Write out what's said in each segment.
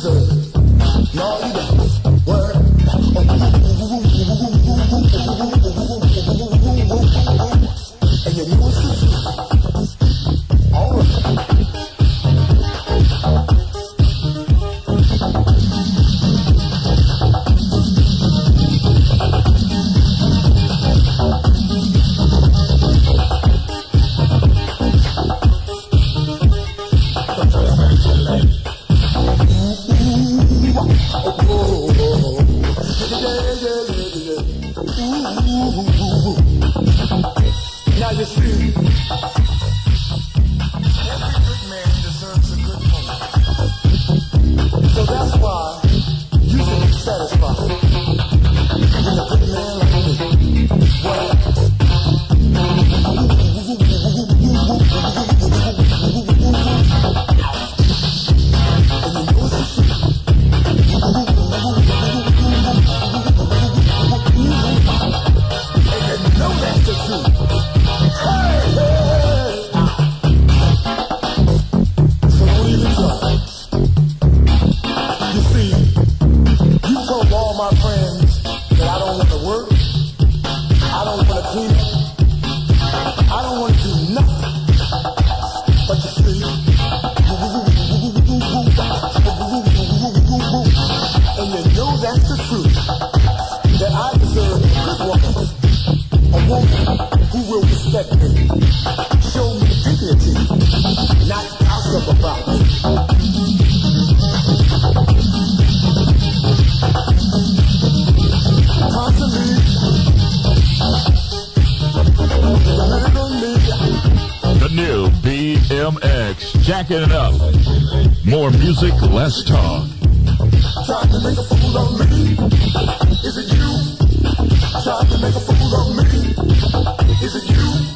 No, you don't. Now you see. Every good man deserves a good woman. So that's why you should be satisfied. With a good man like me. What? respect me. Show me dignity, not gossip about me. The new BMX, jacking it up. More music, less talk. Trying to make a fool of me. Is it you? To make a fool of me. Is it you?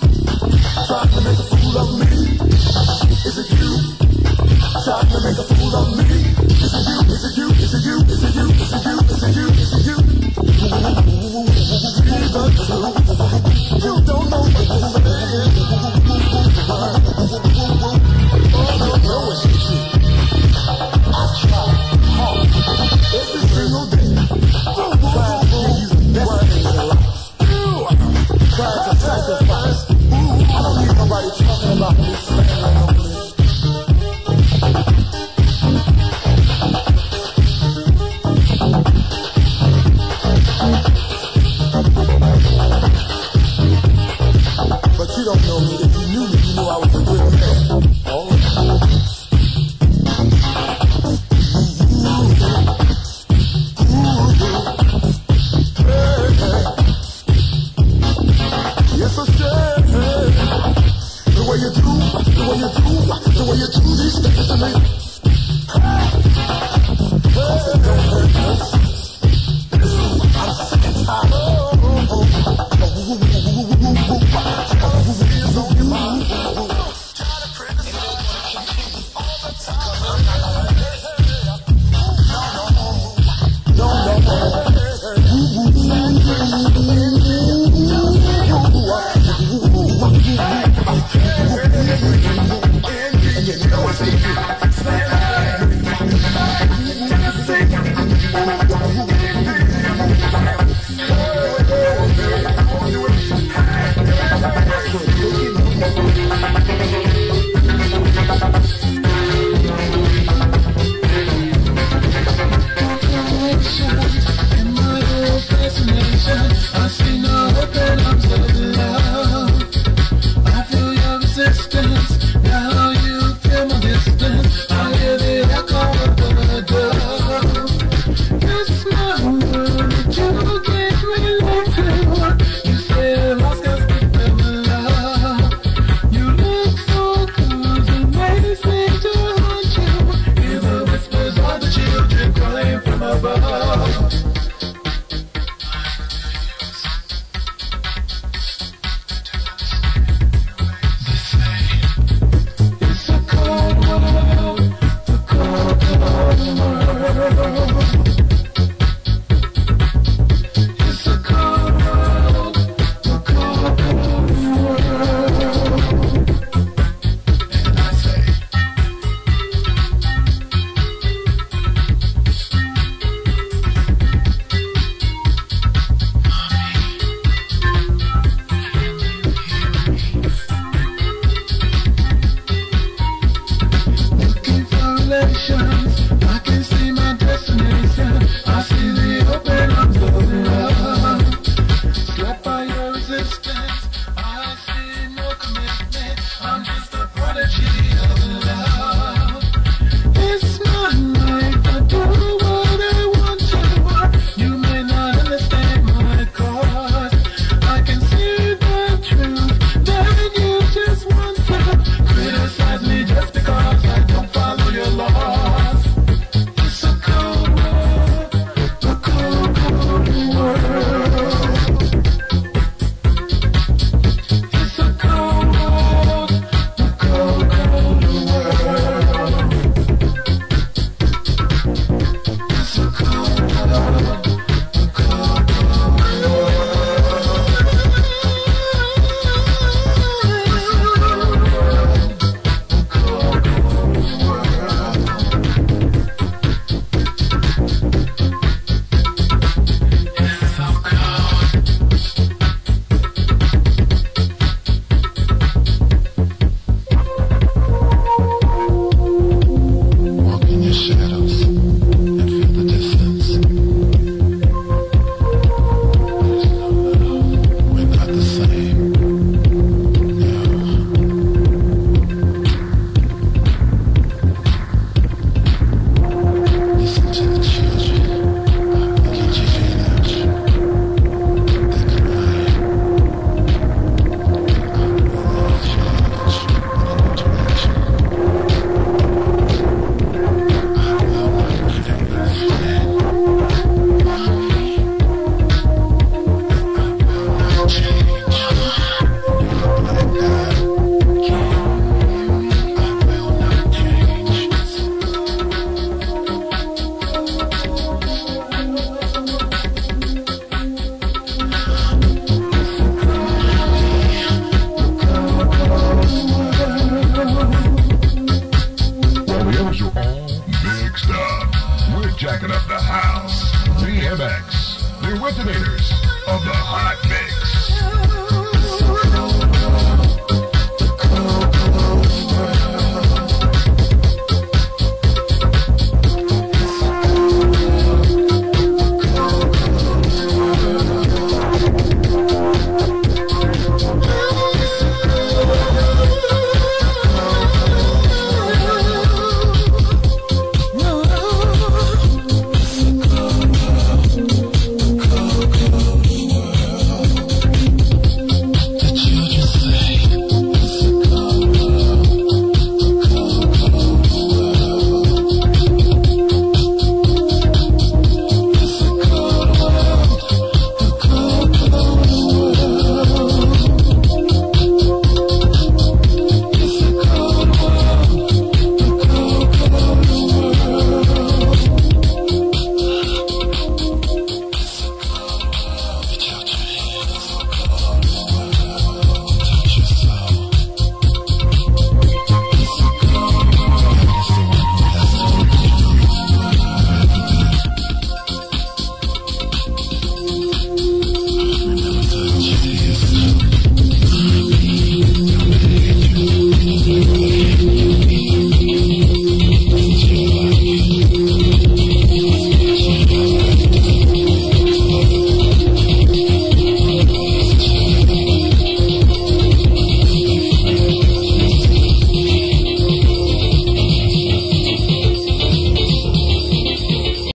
shadow. Thank you.